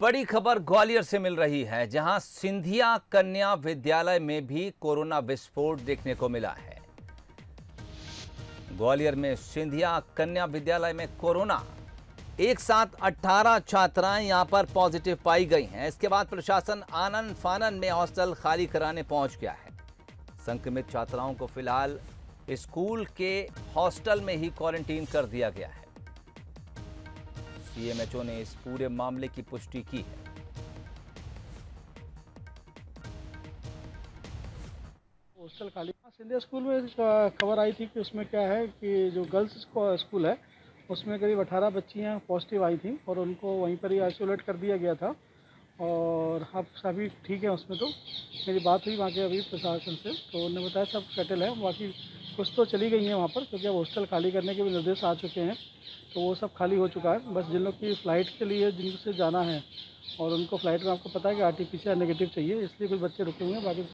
बड़ी खबर ग्वालियर से मिल रही है, जहाँ सिंधिया कन्या विद्यालय में भी कोरोना विस्फोट देखने को मिला है। ग्वालियर में सिंधिया कन्या विद्यालय में कोरोना। एक साथ 18 छात्राएँ यहाँ पर पॉजिटिव पाई गई हैं। इसके बाद प्रशासन आनंद फानन में हॉस्टल खाली कराने पहुँच गया है। संक्रमित छात्राओं को फ़िलहाल स्कूल के हॉस्टल में ही क्वारंटीन कर दिया गया है। सीएमएचओ ने इस पूरे मामले की पुष्टि की है। हॉस्टल खाली। हाँ, सिंधिया स्कूल में खबर आई थी कि उसमें क्या है कि जो गर्ल्स स्कूल है उसमें करीब 18 बच्चियाँ पॉजिटिव आई थी और उनको वहीं पर ही आइसोलेट कर दिया गया था। और अब सभी ठीक है उसमें तो। मेरी बात हुई वहाँ के अभी प्रशासन से तो उन्होंने बताया सब सेटल है। बाकी कुछ तो चली गई हैं वहाँ पर, क्योंकि अब हॉस्टल खाली करने के भी निर्देश आ चुके हैं तो वो सब खाली हो चुका है। बस जिन लोग की फ़्लाइट के लिए जिनसे जाना है और उनको फ़्लाइट में आपको पता है कि आर टी नेगेटिव चाहिए, इसलिए कुछ बच्चे रुके हुए हैं, बाकी